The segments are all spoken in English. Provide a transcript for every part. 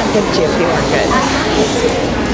a good. You are good.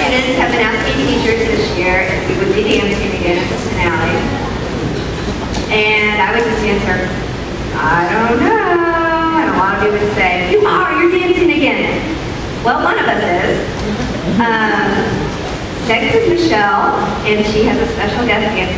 students have been asking teachers this year if we would be dancing again at the finale. And I would just answer, I don't know. And a lot of you would say, you are, you're dancing again. Well, one of us is. Um, next is Michelle, and she has a special guest dancer.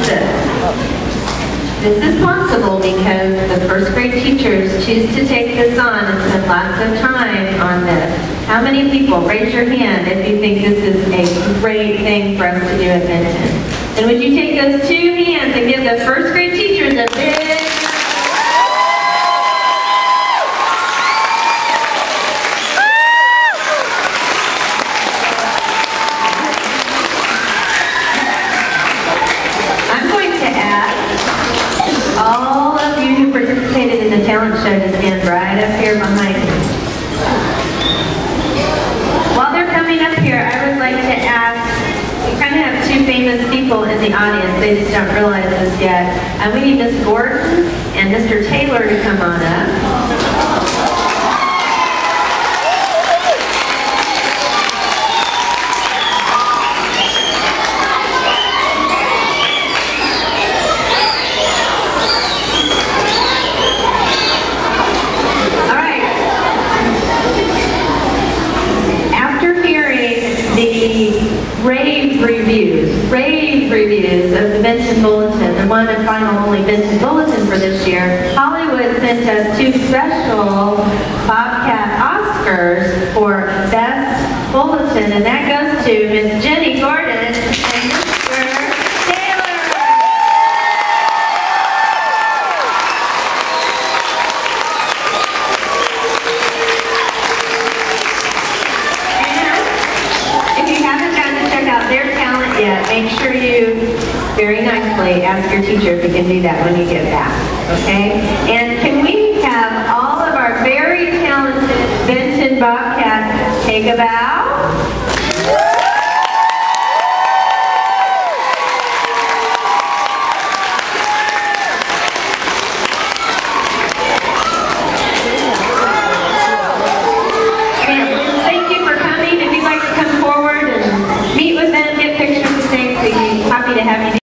Is this. This is possible because the first grade teachers choose to take this on and spend lots of time on this. How many people, raise your hand if you think this is a great thing for us to do at Benton. And would you take those two hands and give the first grade teachers a big I'm going to ask all of you who participated in the talent show to stand right up here behind me. While they're coming up here, I would like to ask, we kind of have two famous people in just don't realize this yet. And we need Miss Gordon and Mr. Taylor to come on up. All right. After hearing the rave reviews, rave reviews of the Benton Bulletin, the one and Benton Bulletin for this year, Hollywood sent us two special Bobcat Oscars for Best Bulletin, and that goes to Miss ask your teacher if you can do that when you get back, okay? And can